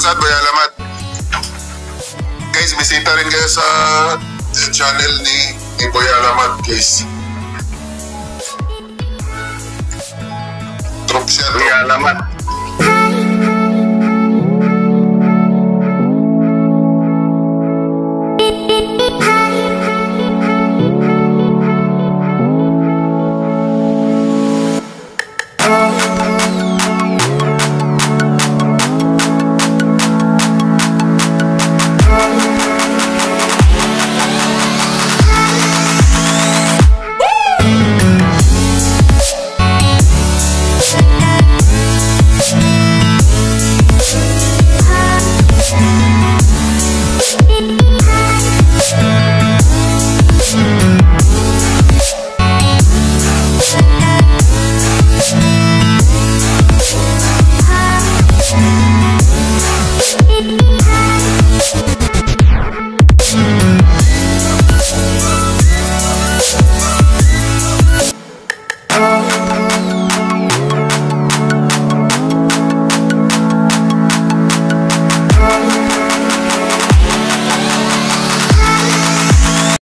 What's up, Kuya Lamat? Guys, bisita rin kayo sa eh, channel ni, ni Kuya Lamat, guys. Troops yan. Kuya Lamat.